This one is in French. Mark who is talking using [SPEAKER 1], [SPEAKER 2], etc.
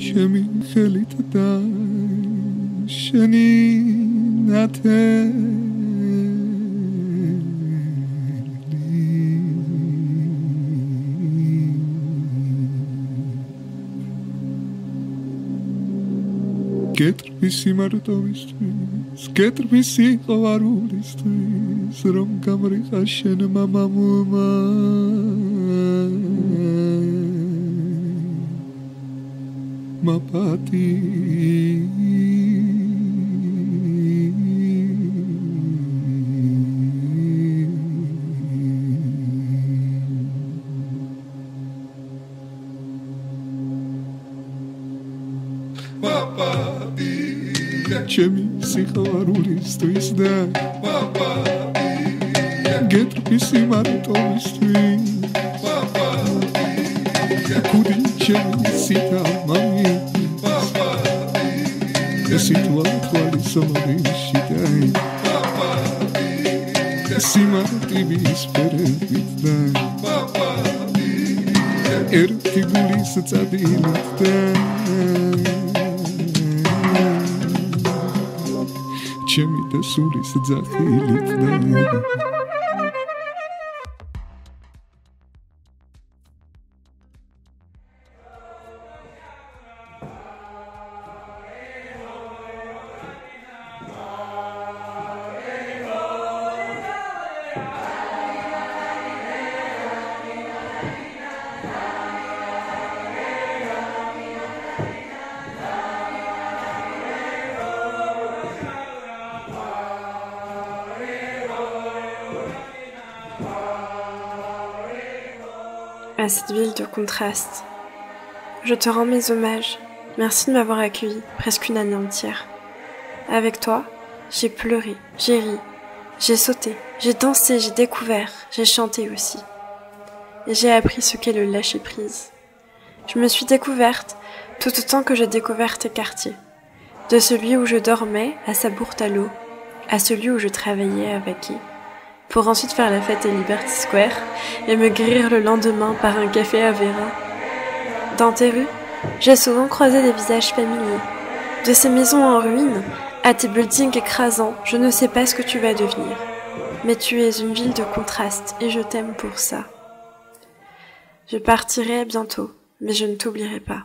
[SPEAKER 1] ჩემი ხელით და შენი ნათელი. გეტრმი სიმარტოვისთვის გეტრმი სიყვარულისთვის რომ გამრიყა შენმა მამულმა μαπάτη Μαπάτη και μη συγχαρούλη στο Ισδέ Μαπάτη και τροπισή μαρτόμιστη Μαπάτη Κουδί και μη συγχαμάμι სიტყვა თვალის ორი შიდაი სიმარტივის ფერებიდან ერთი გულის წადილიდან ჩემი და სულის ძახილიდან
[SPEAKER 2] à cette ville de contraste. Je te rends mes hommages. Merci de m'avoir accueilli presque une année entière. Avec toi, j'ai pleuré, j'ai ri, j'ai sauté, j'ai dansé, j'ai découvert, j'ai chanté aussi. Et j'ai appris ce qu'est le lâcher prise. Je me suis découverte tout autant que j'ai découvert tes quartiers. De celui où je dormais à sa à l'eau, à celui où je travaillais avec pour ensuite faire la fête à Liberty Square et me guérir le lendemain par un café à Vera. Dans tes rues, j'ai souvent croisé des visages familiers. De ces maisons en ruine à tes buildings écrasants, je ne sais pas ce que tu vas devenir. Mais tu es une ville de contraste et je t'aime pour ça. Je partirai bientôt, mais je ne t'oublierai pas.